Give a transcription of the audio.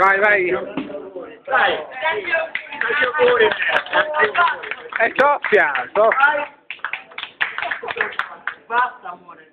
Vai, vai. Dai, tanti auguri. E soffia, soffia. Basta, amore.